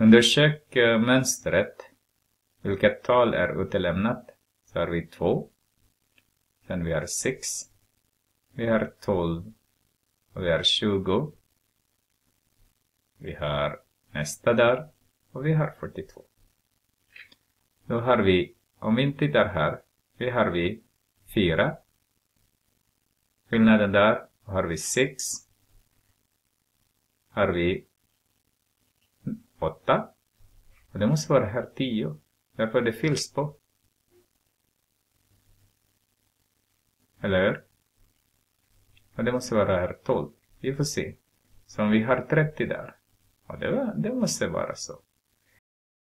Undersök mönstret. Vilket tal är utelämnat? Så har vi 2. Sen vi har 6. Vi har 12. Och vi har 20. Vi har nästa där. Och vi har 42. Då har vi, om vi tittar här, vi har vi 4. Skillnaden där har vi 6. Har vi 8. Och det måste vara här 10. Därför det fylls på. Eller hur? Och det måste vara här 12. Vi får se. Så om vi har 30 där. Och det, var, det måste vara så.